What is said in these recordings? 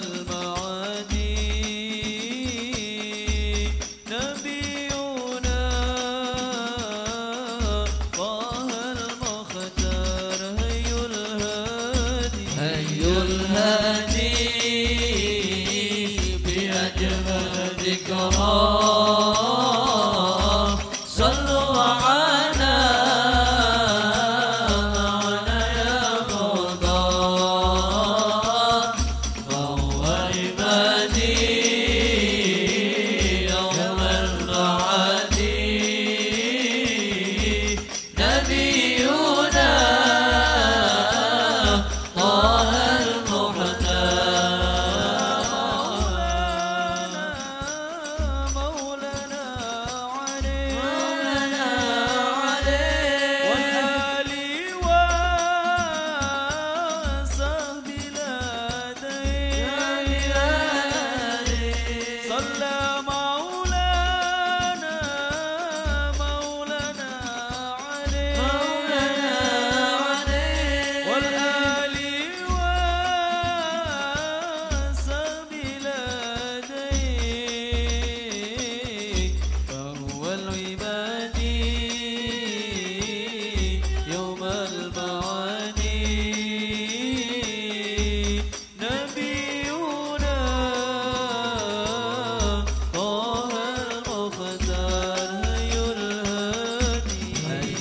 Salman.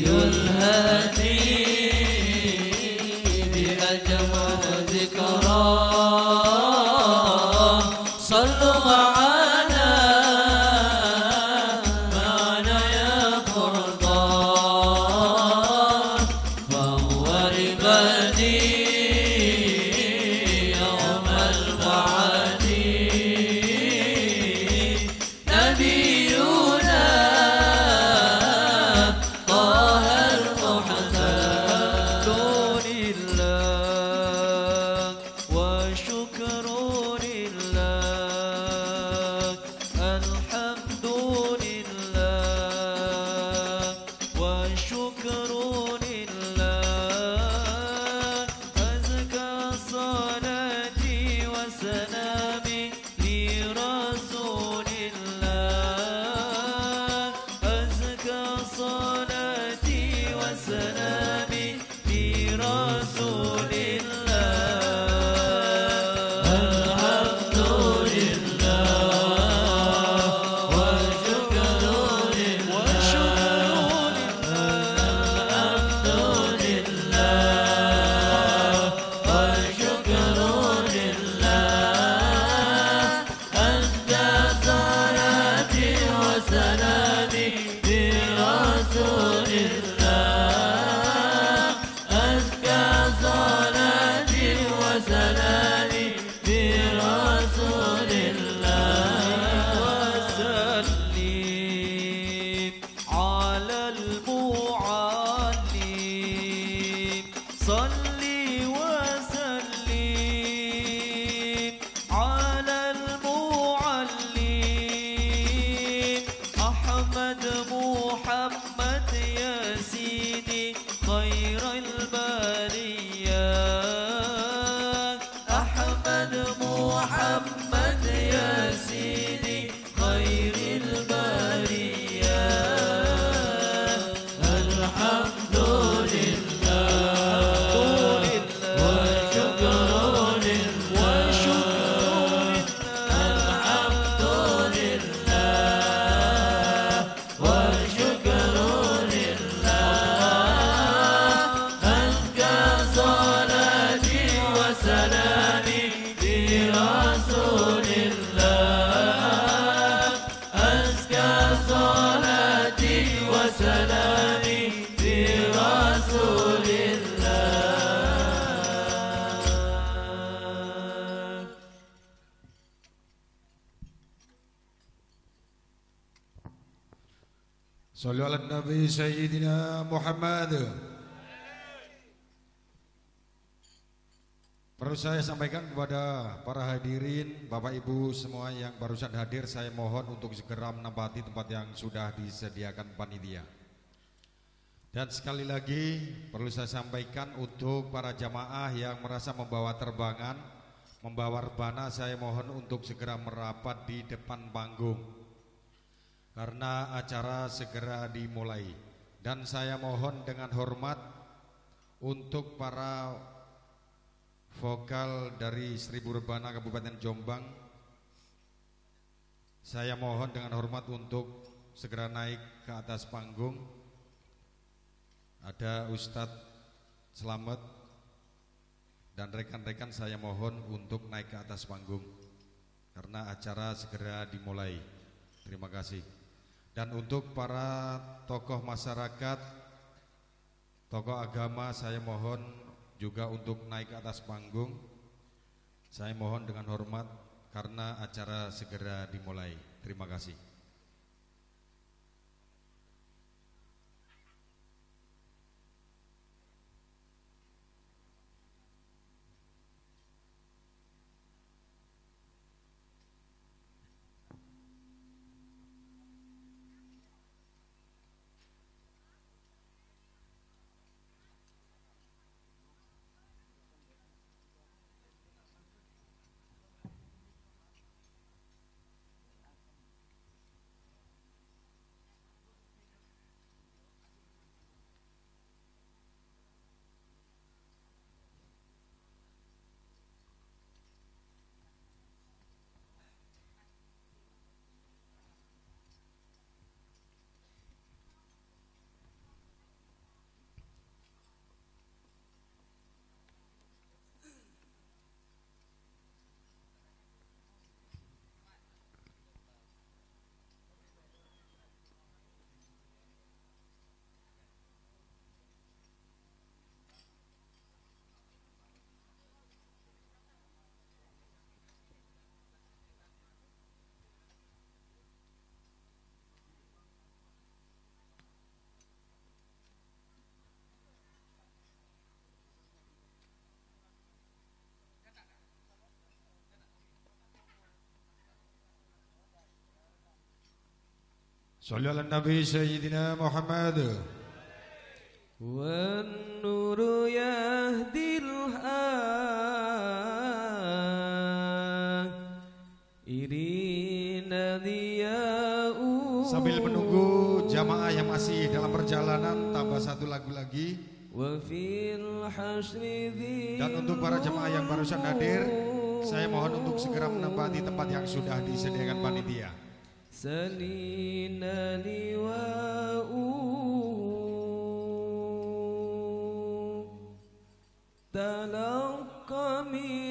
يلهى صلاتي وسلامي في رسول الله. صلوا على النبي سيدنا محمد. Perlu saya sampaikan kepada para hadirin, Bapak Ibu semua yang barusan hadir, saya mohon untuk segera menempati tempat yang sudah disediakan panitia. Dan sekali lagi perlu saya sampaikan untuk para jamaah yang merasa membawa terbangan membawa rebana saya mohon untuk segera merapat di depan panggung karena acara segera dimulai dan saya mohon dengan hormat untuk para vokal dari Seribu Rebana Kabupaten Jombang saya mohon dengan hormat untuk segera naik ke atas panggung ada Ustadz Selamat dan rekan-rekan saya mohon untuk naik ke atas panggung karena acara segera dimulai. Terima kasih. Dan untuk para tokoh masyarakat, tokoh agama saya mohon juga untuk naik ke atas panggung. Saya mohon dengan hormat karena acara segera dimulai. Terima kasih. صلى على النبي سيدنا محمد والنور يهدي الحائرين ضياء Sambil menunggu jamaah yang masih dalam perjalanan tambah satu lagu lagi Dan untuk para jamaah yang barusan hadir Saya mohon untuk segera menempati tempat yang sudah disediakan panitia سنين لواء تلقى من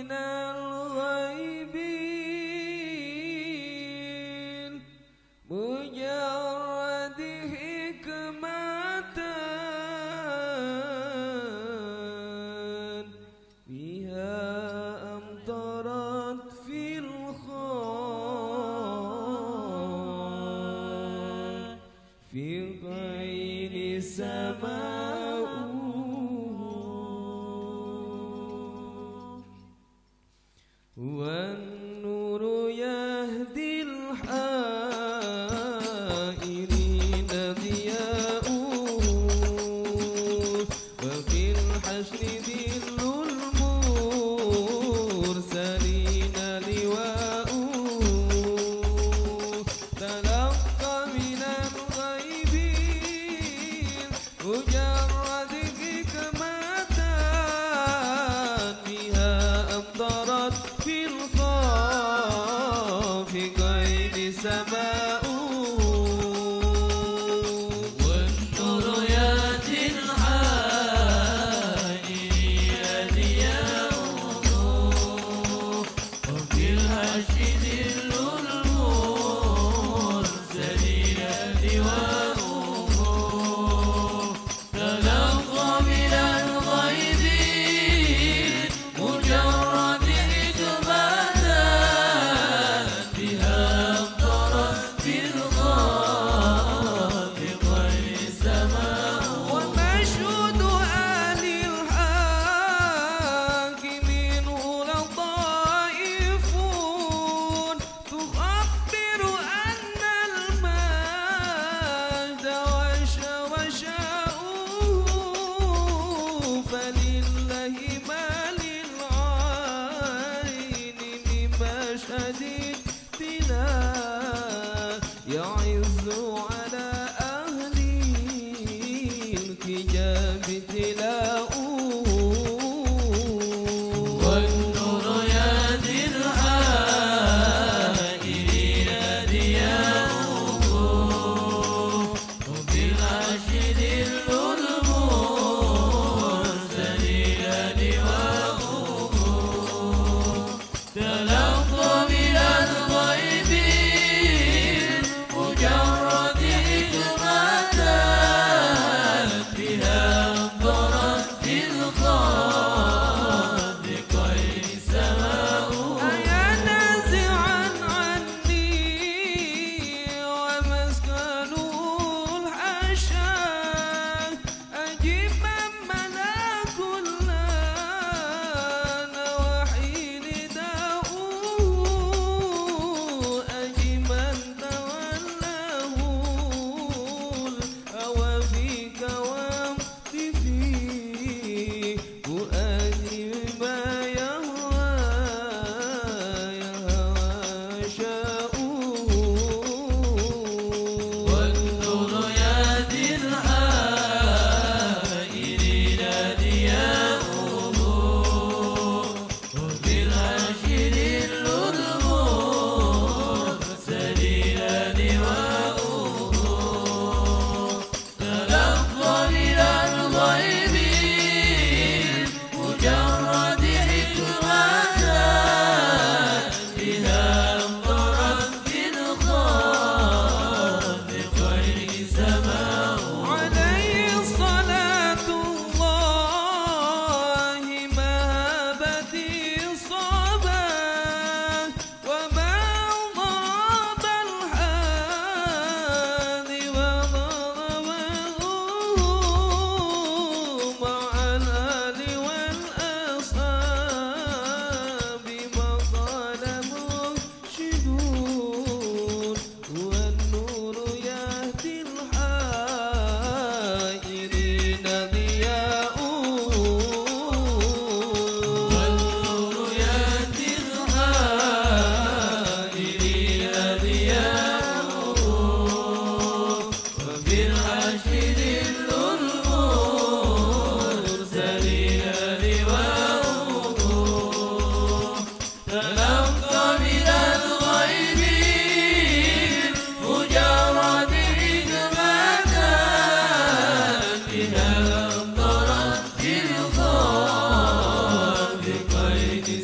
Sallu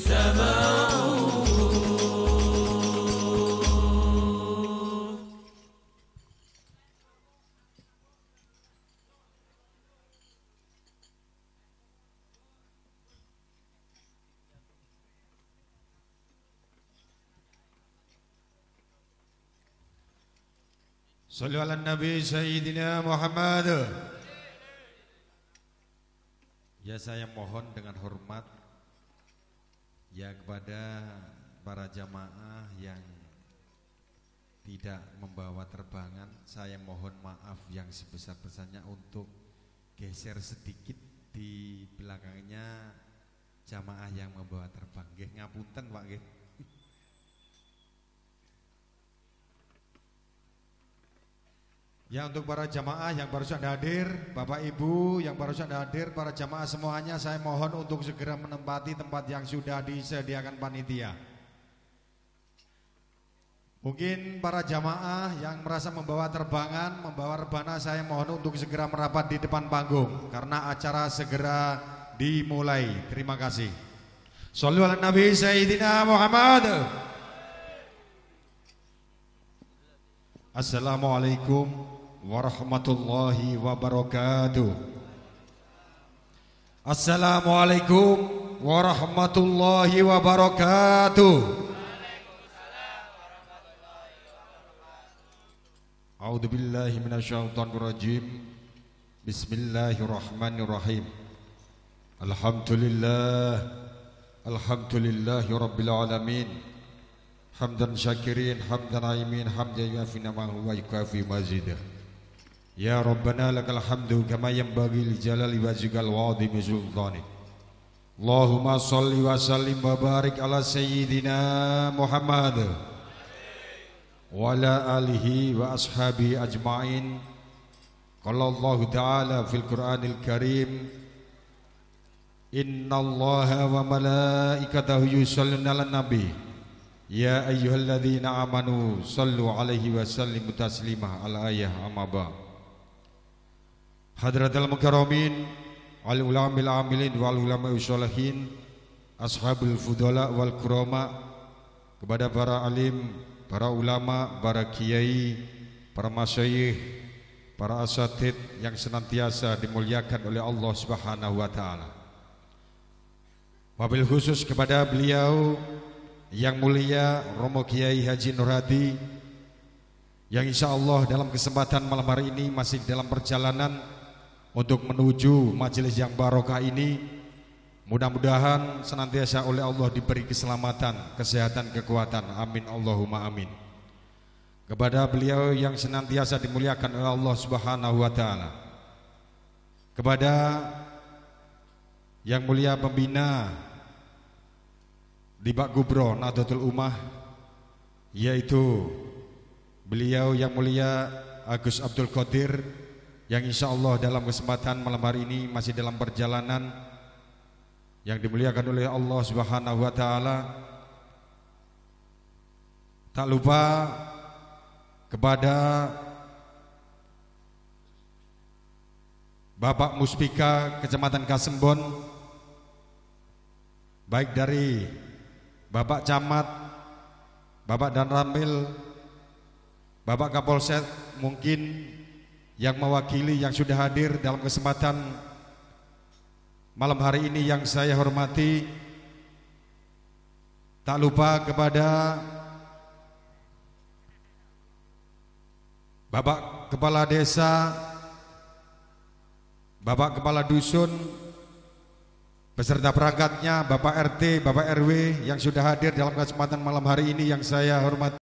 ala Nabi Sayyidina Muhammad. Ya saya mohon dengan hormat Ya kepada para jamaah yang tidak membawa terbangan Saya mohon maaf yang sebesar-besarnya untuk geser sedikit di belakangnya jamaah yang membawa terbang. Gih ngapunten Pak Gih Ya untuk para jamaah yang baru saja hadir, Bapak Ibu yang baru saja hadir, para jamaah semuanya saya mohon untuk segera menempati tempat yang sudah disediakan panitia. Mungkin para jamaah yang merasa membawa terbangan, membawa rebana saya mohon untuk segera merapat di depan panggung karena acara segera dimulai. Terima kasih. Sallu ala Nabi Sayyidina Muhammad. Assalamualaikum warahmatullahi wabarakatuh. Assalamualaikum warahmatullahi wabarakatuh. A'udzu billahi minasyaitonir rajim. Bismillahirrahmanirrahim. Alhamdulillah. Alhamdulillahi rabbil alamin. Hamdan syakirin, hamdan aimin, hamdan yafina ma huwa yukafi mazidah. Ya Rabbana lakal hamdu kama yanbaghi li jalali wajhikal wadhimi sultanik. Allahumma salli wa sallim wa barik ala sayyidina Muhammad. Wa ala alihi wa ashabi ajma'in. Qala Allah Ta'ala fil Qur'anil Karim. Inna Allah wa malaikatahu yusalluna ala nabi. Ya ayyuhalladzina amanu sallu alaihi wa sallimu taslimah. Al ayah amma Hadratal mukarramin al ulamil amilin wal ulama usolihin ashabul fudala wal kurama kepada para alim, para ulama, para kiai, para masyayikh, para asatid yang senantiasa dimuliakan oleh Allah Subhanahu wa taala. Wabil khusus kepada beliau yang mulia Romo Kiai Haji Nuradi yang insya Allah dalam kesempatan malam hari ini masih dalam perjalanan untuk menuju majelis yang barokah ini mudah-mudahan senantiasa oleh Allah diberi keselamatan, kesehatan, kekuatan. Amin Allahumma amin. Kepada beliau yang senantiasa dimuliakan oleh Allah Subhanahu wa taala. Kepada yang mulia pembina di Bak Gubro Nahdlatul Ummah yaitu beliau yang mulia Agus Abdul Qadir yang insya Allah dalam kesempatan malam hari ini masih dalam perjalanan yang dimuliakan oleh Allah Subhanahu wa taala. Tak lupa kepada Bapak Muspika Kecamatan Kasembon baik dari Bapak Camat, Bapak Dan Ramil, Bapak Kapolsek mungkin yang mewakili yang sudah hadir dalam kesempatan malam hari ini yang saya hormati tak lupa kepada Bapak Kepala Desa Bapak Kepala Dusun beserta perangkatnya Bapak RT, Bapak RW yang sudah hadir dalam kesempatan malam hari ini yang saya hormati